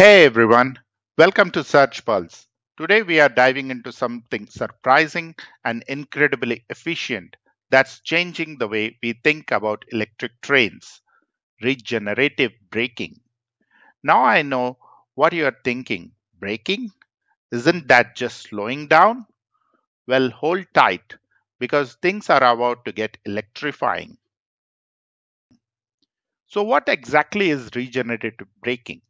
Hey everyone, welcome to Surge Pulse. Today we are diving into something surprising and incredibly efficient that's changing the way we think about electric trains regenerative braking. Now I know what you are thinking braking? Isn't that just slowing down? Well, hold tight because things are about to get electrifying. So, what exactly is regenerative braking?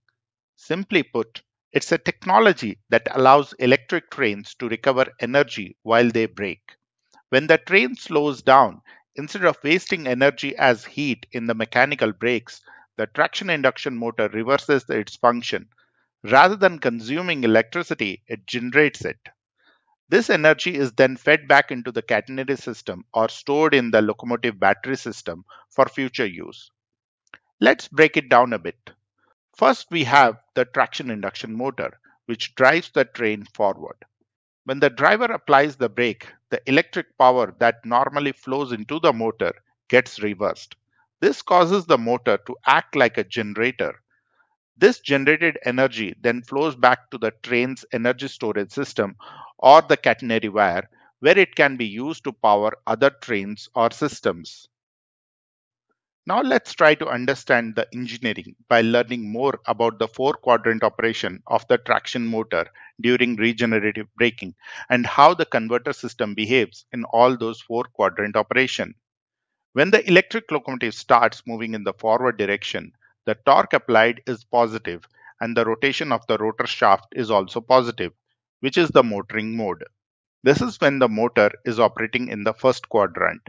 Simply put, it's a technology that allows electric trains to recover energy while they brake. When the train slows down, instead of wasting energy as heat in the mechanical brakes, the traction induction motor reverses its function. Rather than consuming electricity, it generates it. This energy is then fed back into the catenary system or stored in the locomotive battery system for future use. Let's break it down a bit. First, we have the traction induction motor, which drives the train forward. When the driver applies the brake, the electric power that normally flows into the motor gets reversed. This causes the motor to act like a generator. This generated energy then flows back to the train's energy storage system or the catenary wire, where it can be used to power other trains or systems. Now let's try to understand the engineering by learning more about the four quadrant operation of the traction motor during regenerative braking and how the converter system behaves in all those four quadrant operation. When the electric locomotive starts moving in the forward direction, the torque applied is positive and the rotation of the rotor shaft is also positive, which is the motoring mode. This is when the motor is operating in the first quadrant.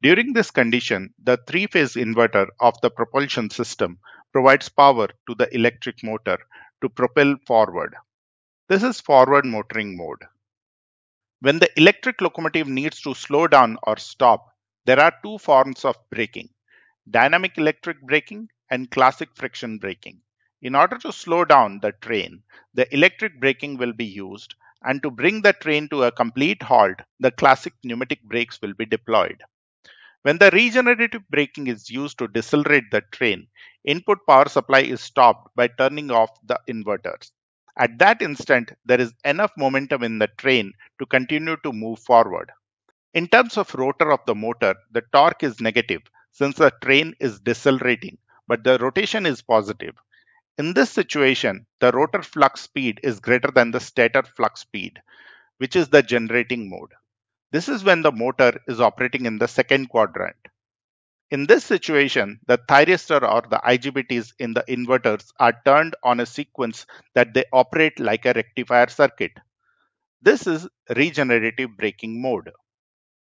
During this condition, the three-phase inverter of the propulsion system provides power to the electric motor to propel forward. This is forward motoring mode. When the electric locomotive needs to slow down or stop, there are two forms of braking, dynamic electric braking and classic friction braking. In order to slow down the train, the electric braking will be used and to bring the train to a complete halt, the classic pneumatic brakes will be deployed. When the regenerative braking is used to decelerate the train, input power supply is stopped by turning off the inverters. At that instant, there is enough momentum in the train to continue to move forward. In terms of rotor of the motor, the torque is negative since the train is decelerating, but the rotation is positive. In this situation, the rotor flux speed is greater than the stator flux speed, which is the generating mode. This is when the motor is operating in the second quadrant. In this situation, the thyristor or the IGBTs in the inverters are turned on a sequence that they operate like a rectifier circuit. This is regenerative braking mode.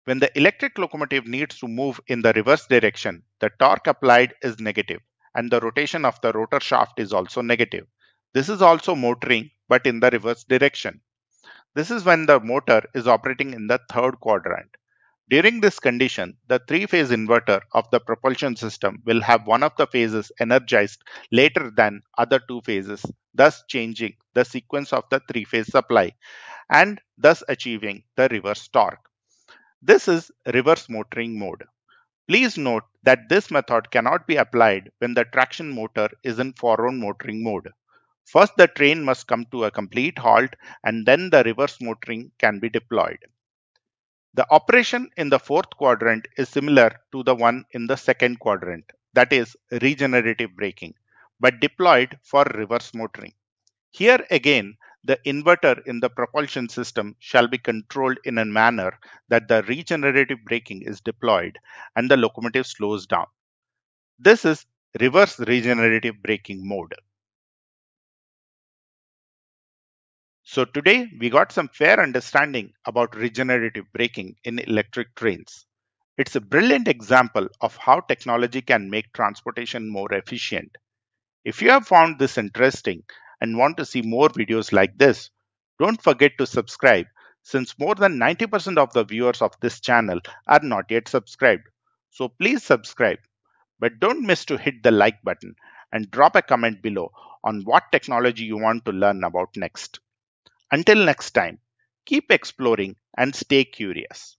When the electric locomotive needs to move in the reverse direction, the torque applied is negative and the rotation of the rotor shaft is also negative. This is also motoring but in the reverse direction. This is when the motor is operating in the third quadrant. During this condition, the three-phase inverter of the propulsion system will have one of the phases energized later than other two phases, thus changing the sequence of the three-phase supply and thus achieving the reverse torque. This is reverse motoring mode. Please note that this method cannot be applied when the traction motor is in forward motoring mode. First, the train must come to a complete halt and then the reverse motoring can be deployed. The operation in the fourth quadrant is similar to the one in the second quadrant, that is regenerative braking, but deployed for reverse motoring. Here again, the inverter in the propulsion system shall be controlled in a manner that the regenerative braking is deployed and the locomotive slows down. This is reverse regenerative braking mode. So today we got some fair understanding about regenerative braking in electric trains. It's a brilliant example of how technology can make transportation more efficient. If you have found this interesting and want to see more videos like this, don't forget to subscribe since more than 90% of the viewers of this channel are not yet subscribed. So please subscribe. But don't miss to hit the like button and drop a comment below on what technology you want to learn about next. Until next time, keep exploring and stay curious.